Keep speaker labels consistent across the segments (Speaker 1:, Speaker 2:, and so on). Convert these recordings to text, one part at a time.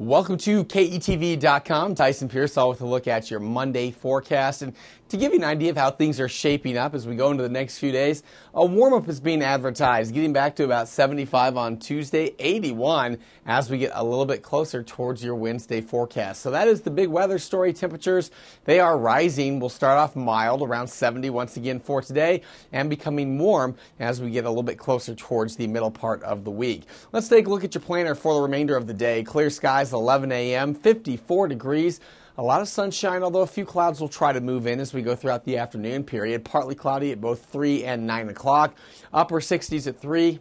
Speaker 1: Welcome to KETV.com. Tyson Pearsall with a look at your Monday forecast. And to give you an idea of how things are shaping up as we go into the next few days, a warm up is being advertised, getting back to about 75 on Tuesday, 81 as we get a little bit closer towards your Wednesday forecast. So that is the big weather story. Temperatures, they are rising. We'll start off mild, around 70 once again for today, and becoming warm as we get a little bit closer towards the middle part of the week. Let's take a look at your planner for the remainder of the day. Clear skies, 11 a.m., 54 degrees. A lot of sunshine, although a few clouds will try to move in as we go throughout the afternoon period. Partly cloudy at both 3 and 9 o'clock. Upper 60s at 3,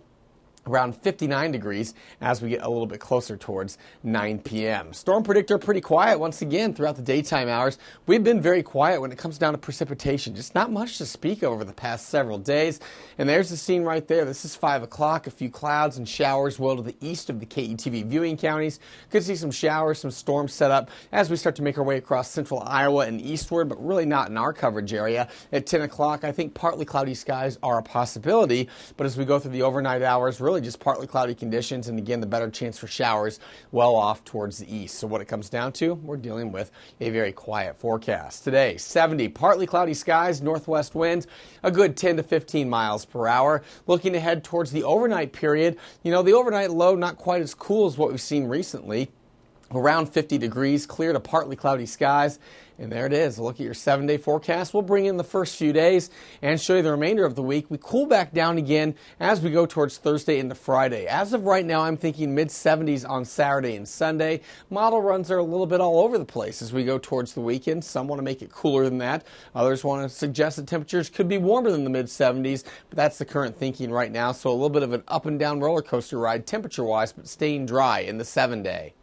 Speaker 1: around 59 degrees as we get a little bit closer towards 9 p.m. Storm predictor pretty quiet once again throughout the daytime hours. We've been very quiet when it comes down to precipitation. Just not much to speak of over the past several days. And there's the scene right there. This is 5 o'clock. A few clouds and showers well to the east of the KETV viewing counties. Could see some showers, some storms set up as we start to make our way across central Iowa and eastward, but really not in our coverage area. At 10 o'clock, I think partly cloudy skies are a possibility. But as we go through the overnight hours, really really just partly cloudy conditions, and again, the better chance for showers well off towards the east. So, what it comes down to, we're dealing with a very quiet forecast. Today, 70, partly cloudy skies, northwest winds, a good 10 to 15 miles per hour. Looking ahead towards the overnight period, you know, the overnight low not quite as cool as what we've seen recently around 50 degrees, clear to partly cloudy skies. And there it is. Look at your seven day forecast. We'll bring in the first few days and show you the remainder of the week. We cool back down again as we go towards Thursday into Friday. As of right now, I'm thinking mid 70s on Saturday and Sunday. Model runs are a little bit all over the place as we go towards the weekend. Some want to make it cooler than that. Others want to suggest that temperatures could be warmer than the mid 70s, but that's the current thinking right now. So a little bit of an up and down roller coaster ride temperature wise, but staying dry in the seven day.